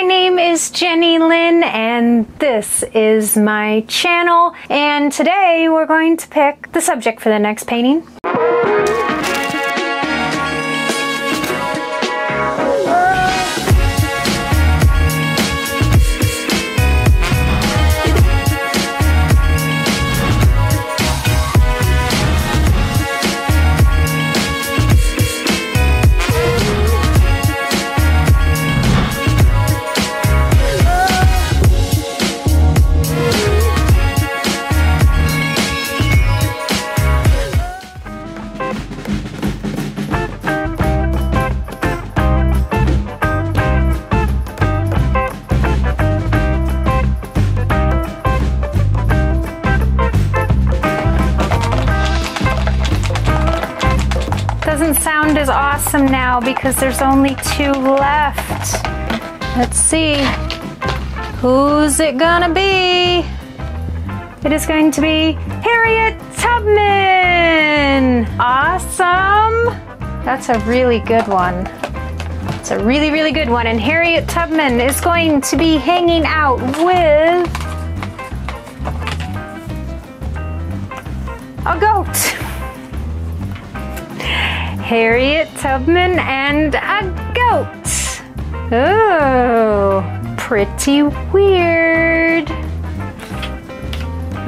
My name is Jenny Lynn and this is my channel and today we're going to pick the subject for the next painting. Awesome now because there's only two left. Let's see. Who's it gonna be? It is going to be Harriet Tubman! Awesome! That's a really good one. It's a really, really good one. And Harriet Tubman is going to be hanging out with a goat. Harriet Tubman and a goat. Oh, pretty weird.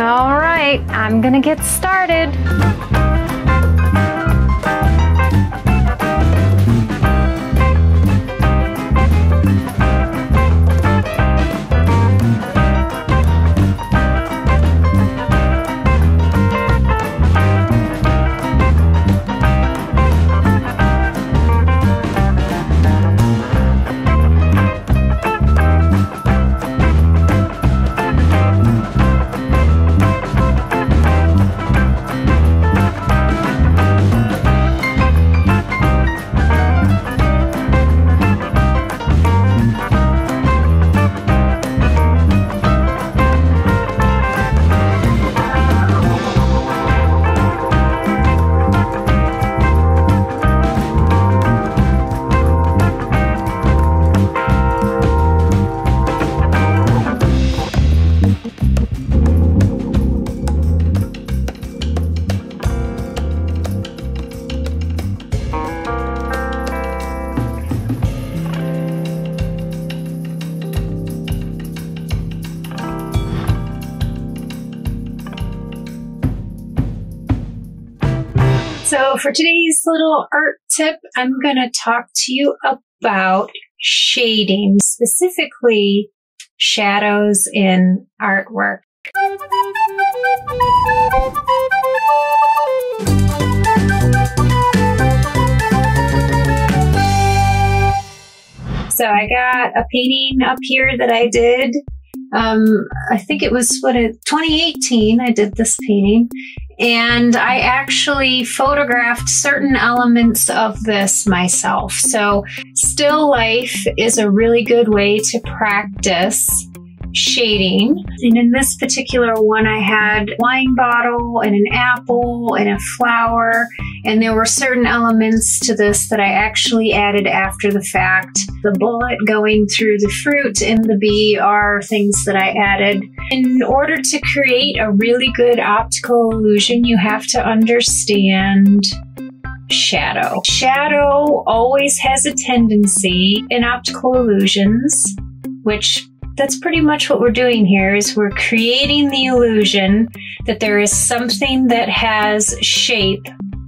All right, I'm gonna get started. For today's little art tip, I'm going to talk to you about shading, specifically shadows in artwork. So, I got a painting up here that I did. Um, I think it was what it 2018. I did this painting, and I actually photographed certain elements of this myself. So, still life is a really good way to practice shading. And in this particular one, I had wine bottle and an apple and a flower. And there were certain elements to this that I actually added after the fact. The bullet going through the fruit and the bee are things that I added. In order to create a really good optical illusion, you have to understand shadow. Shadow always has a tendency in optical illusions, which that's pretty much what we're doing here is we're creating the illusion that there is something that has shape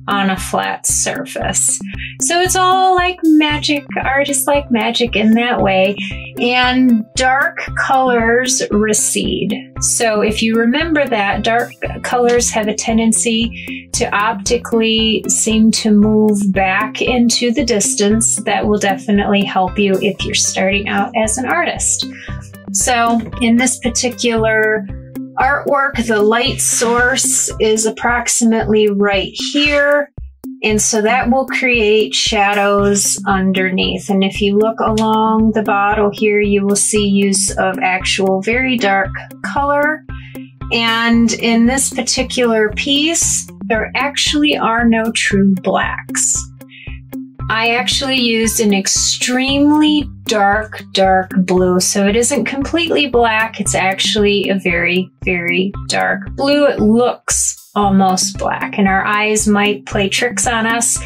on a flat surface. So it's all like magic, artists like magic in that way. And dark colors recede. So if you remember that, dark colors have a tendency to optically seem to move back into the distance. That will definitely help you if you're starting out as an artist. So in this particular artwork, the light source is approximately right here. And so that will create shadows underneath. And if you look along the bottle here, you will see use of actual very dark color. And in this particular piece, there actually are no true blacks. I actually used an extremely dark, dark blue. So it isn't completely black. It's actually a very, very dark blue. It looks almost black and our eyes might play tricks on us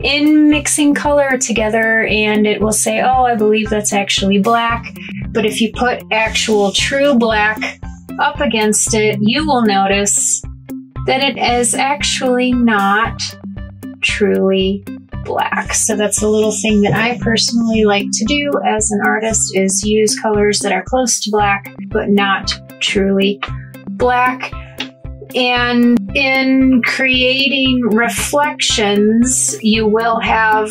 in mixing color together and it will say, oh, I believe that's actually black. But if you put actual true black up against it, you will notice that it is actually not truly black. So that's a little thing that I personally like to do as an artist is use colors that are close to black, but not truly black. And in creating reflections, you will have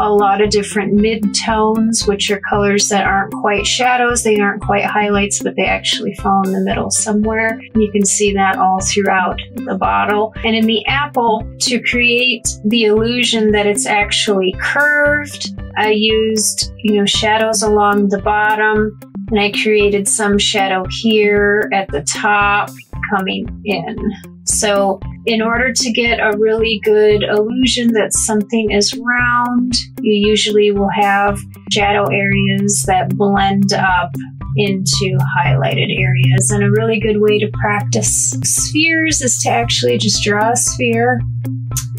a lot of different mid-tones, which are colors that aren't quite shadows, they aren't quite highlights, but they actually fall in the middle somewhere. You can see that all throughout the bottle. And in the apple, to create the illusion that it's actually curved, I used, you know, shadows along the bottom, and I created some shadow here at the top coming in. So in order to get a really good illusion that something is round, you usually will have shadow areas that blend up into highlighted areas. And a really good way to practice spheres is to actually just draw a sphere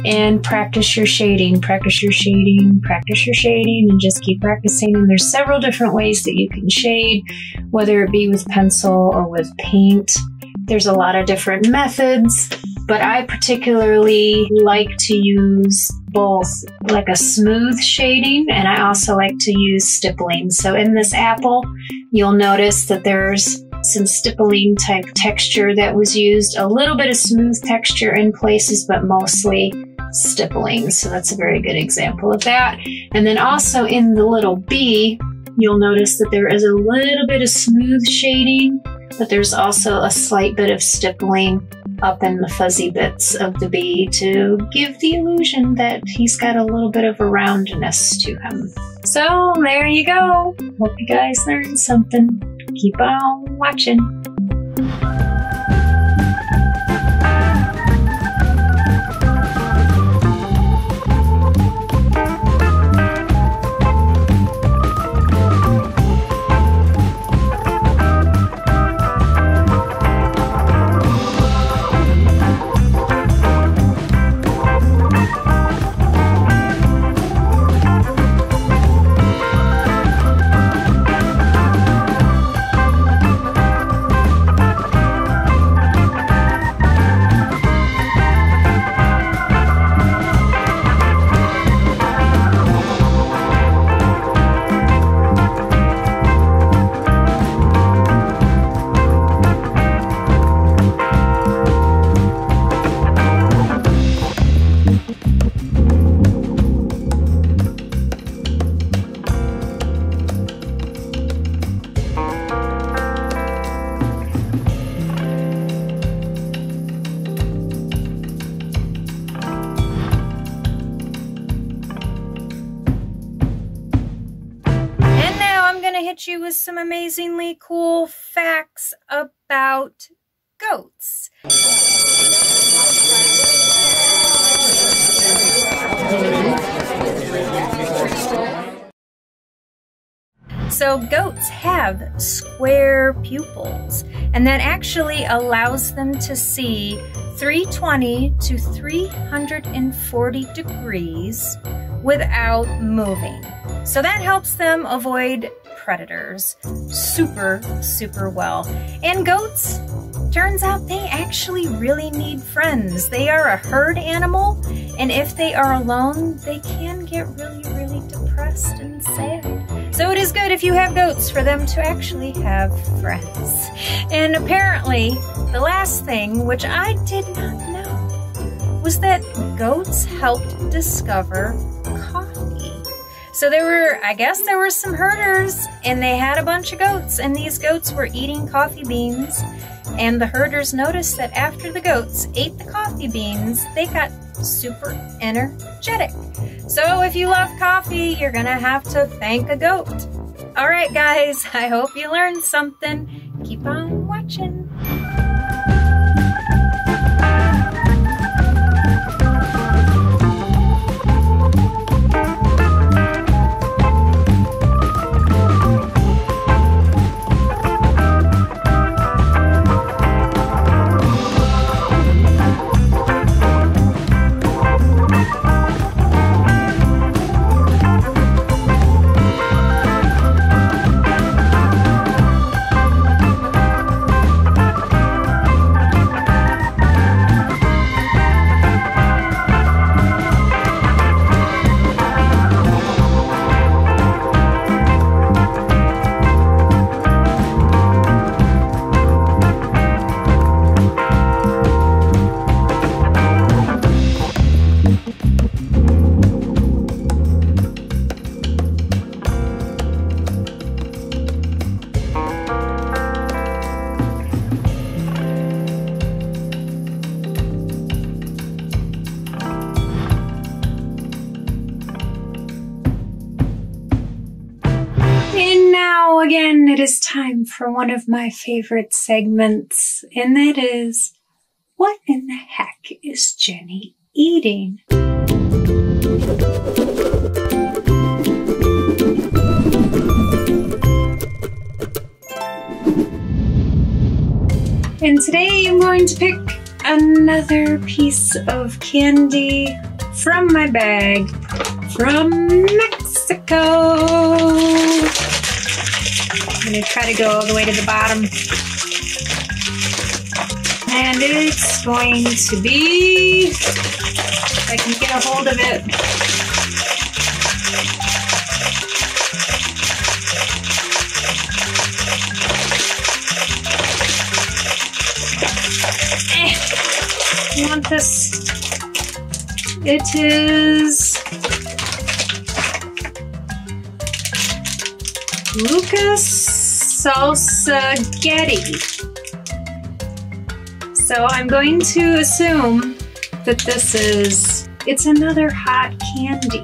and practice your shading, practice your shading, practice your shading, and just keep practicing. And there's several different ways that you can shade, whether it be with pencil or with paint. There's a lot of different methods but I particularly like to use both like a smooth shading and I also like to use stippling. So in this apple, you'll notice that there's some stippling type texture that was used, a little bit of smooth texture in places, but mostly stippling. So that's a very good example of that. And then also in the little bee, you'll notice that there is a little bit of smooth shading, but there's also a slight bit of stippling up in the fuzzy bits of the bee to give the illusion that he's got a little bit of a roundness to him. So there you go. Hope you guys learned something. Keep on watching. About goats. So goats have square pupils, and that actually allows them to see 320 to 340 degrees without moving. So that helps them avoid predators super, super well. And goats, turns out they actually really need friends. They are a herd animal, and if they are alone, they can get really, really depressed and sad. So it is good if you have goats for them to actually have friends. And apparently, the last thing, which I did not know, was that goats helped discover so there were, I guess there were some herders and they had a bunch of goats and these goats were eating coffee beans. And the herders noticed that after the goats ate the coffee beans, they got super energetic. So if you love coffee, you're gonna have to thank a goat. All right, guys, I hope you learned something. Keep on watching. It is time for one of my favorite segments, and that is What in the heck is Jenny eating? And today I'm going to pick another piece of candy from my bag from Mexico. I'm going to try to go all the way to the bottom. And it's going to be, if I can get a hold of it, Eh, I want this. It is Lucas Salsagheti. So I'm going to assume that this is it's another hot candy.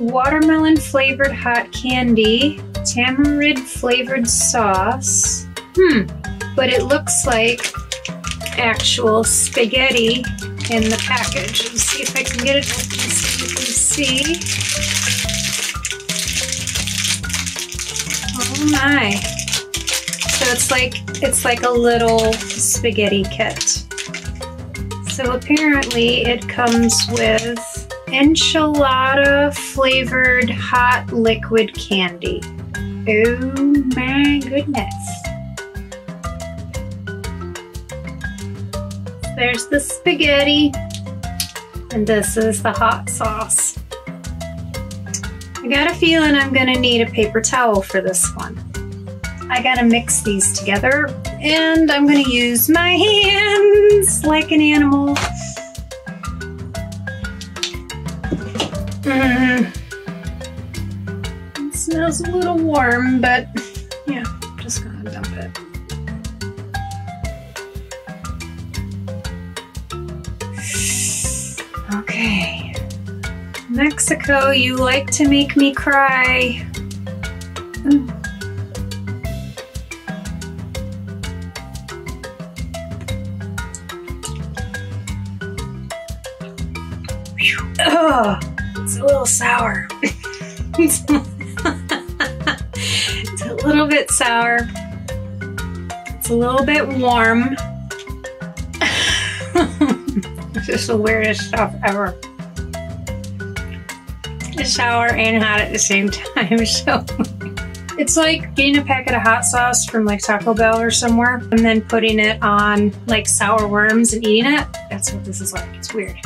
Watermelon flavored hot candy, tamarind flavored sauce. Hmm, but it looks like actual spaghetti in the package. Let's see if I can get it open so you can see. Oh my. So it's like it's like a little spaghetti kit. So apparently it comes with enchilada flavored hot liquid candy. Oh my goodness. There's the spaghetti, and this is the hot sauce. I got a feeling I'm gonna need a paper towel for this one. I gotta mix these together, and I'm gonna use my hands like an animal. Mm. It smells a little warm, but yeah, just gonna dump it. Okay. Mexico, you like to make me cry. Ugh, it's a little sour. it's a little bit sour. It's a little bit warm. This is the weirdest stuff ever. It's sour and hot at the same time, so it's like getting a packet of hot sauce from like Taco Bell or somewhere and then putting it on like sour worms and eating it. That's what this is like. It's weird.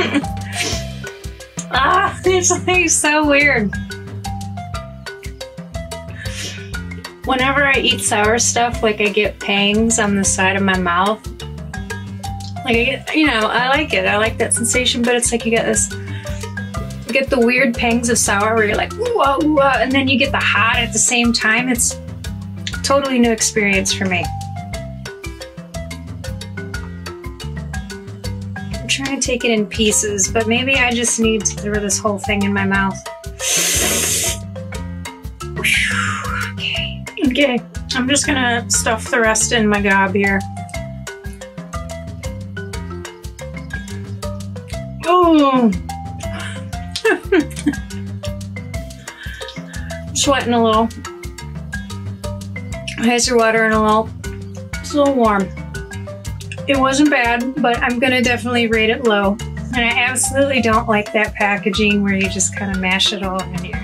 ah, it's like so weird. Whenever I eat sour stuff, like I get pangs on the side of my mouth. Like I get, you know, I like it. I like that sensation, but it's like you get this, you get the weird pangs of sour where you're like, ooh, ah, ah, and then you get the hot at the same time. It's totally new experience for me. Take it in pieces, but maybe I just need to throw this whole thing in my mouth. Okay. Okay. I'm just gonna stuff the rest in my gob here. Oh. Sweating a little. Eyes are watering a little. It's a little warm. It wasn't bad, but I'm gonna definitely rate it low. And I absolutely don't like that packaging where you just kind of mash it all and you're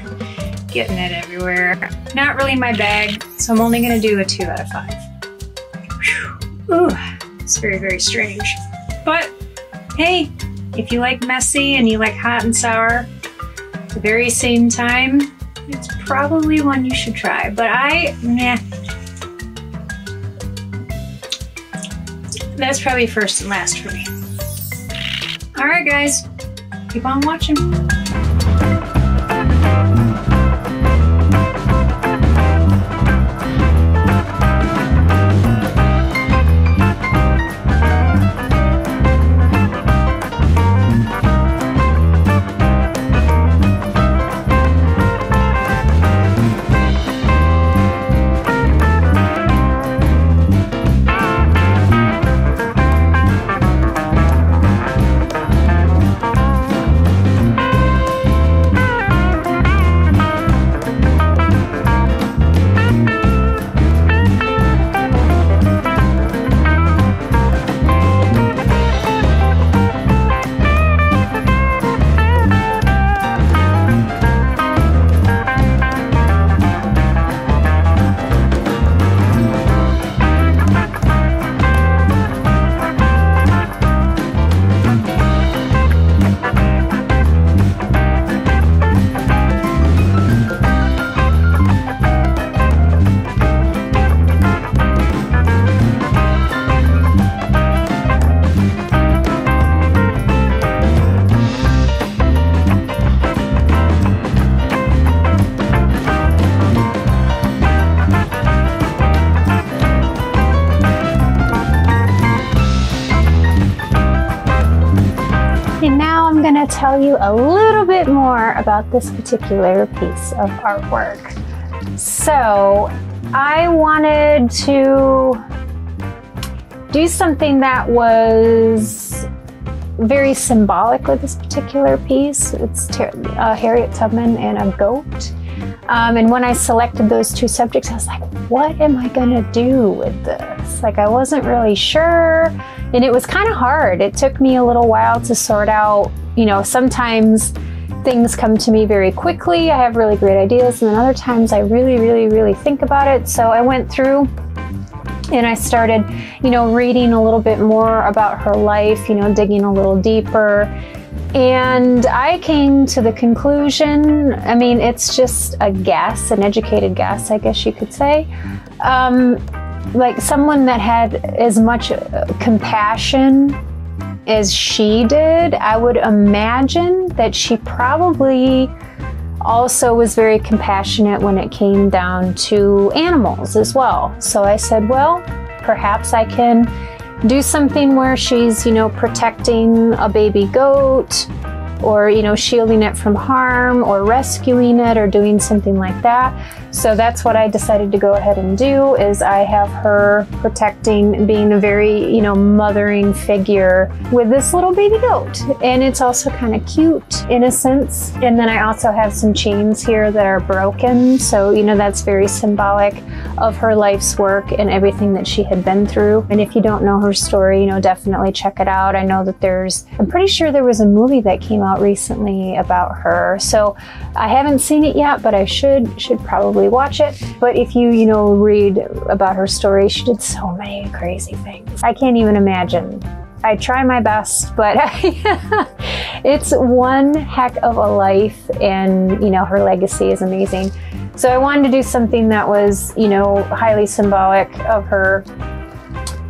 getting it everywhere. Not really my bag, so I'm only gonna do a two out of five. Whew. Ooh, it's very, very strange. But hey, if you like messy and you like hot and sour at the very same time, it's probably one you should try. But I, nah. That's probably first and last for me. All right, guys, keep on watching. Tell you a little bit more about this particular piece of artwork. So, I wanted to do something that was very symbolic with this particular piece. It's uh, Harriet Tubman and a goat. Um, and when I selected those two subjects, I was like, what am I going to do with this? Like, I wasn't really sure. And it was kind of hard. It took me a little while to sort out, you know, sometimes things come to me very quickly. I have really great ideas. And then other times I really, really, really think about it. So I went through and I started, you know, reading a little bit more about her life, you know, digging a little deeper. And I came to the conclusion I mean, it's just a guess, an educated guess, I guess you could say. Um, like someone that had as much compassion as she did, I would imagine that she probably also was very compassionate when it came down to animals as well. So I said, well, perhaps I can do something where she's, you know, protecting a baby goat or, you know, shielding it from harm or rescuing it or doing something like that. So that's what I decided to go ahead and do is I have her protecting, being a very, you know, mothering figure with this little baby goat. And it's also kind of cute in a sense. And then I also have some chains here that are broken. So, you know, that's very symbolic of her life's work and everything that she had been through. And if you don't know her story, you know, definitely check it out. I know that there's, I'm pretty sure there was a movie that came out recently about her. So I haven't seen it yet, but I should, should probably watch it. But if you, you know, read about her story, she did so many crazy things. I can't even imagine. I try my best, but it's one heck of a life, and you know, her legacy is amazing. So I wanted to do something that was, you know, highly symbolic of her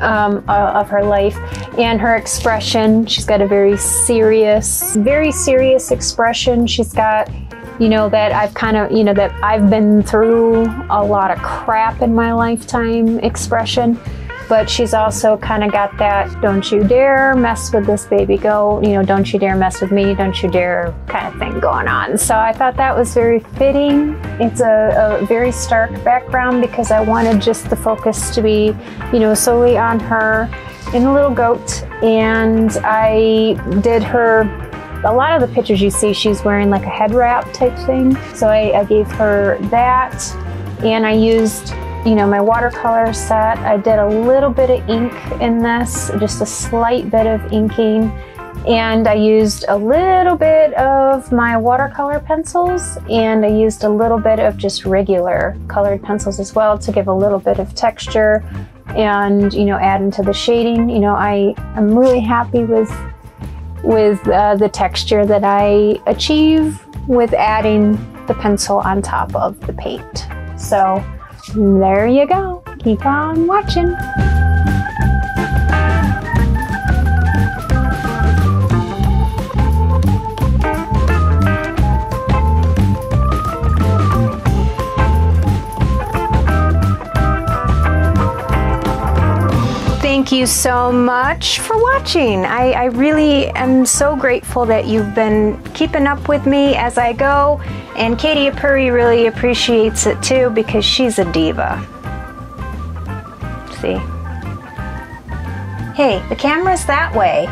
um, uh, of her life and her expression. She's got a very serious, very serious expression. She's got you know, that I've kind of, you know, that I've been through a lot of crap in my lifetime expression. But she's also kind of got that don't you dare mess with this baby goat, you know, don't you dare mess with me, don't you dare kind of thing going on. So I thought that was very fitting. It's a, a very stark background because I wanted just the focus to be, you know, solely on her and the little goat. And I did her a lot of the pictures you see, she's wearing like a head wrap type thing. So I, I gave her that and I used you know, my watercolor set. I did a little bit of ink in this, just a slight bit of inking. And I used a little bit of my watercolor pencils and I used a little bit of just regular colored pencils as well to give a little bit of texture and, you know, add into the shading. You know, I am really happy with with uh, the texture that I achieve with adding the pencil on top of the paint. So there you go. Keep on watching. Thank you so much for watching. I, I, really am so grateful that you've been keeping up with me as I go, and Katie Apuri really appreciates it too because she's a diva. See? Hey, the camera's that way.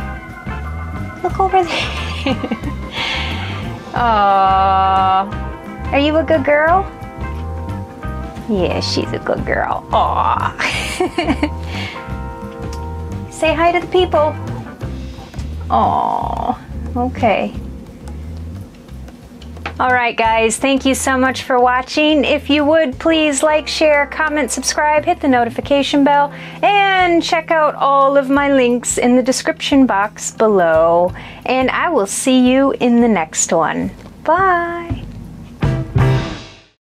Look over there. Aww. Are you a good girl? Yeah, she's a good girl. Aww. Say hi to the people. Oh, okay. All right, guys, thank you so much for watching. If you would, please like, share, comment, subscribe, hit the notification bell, and check out all of my links in the description box below. And I will see you in the next one. Bye.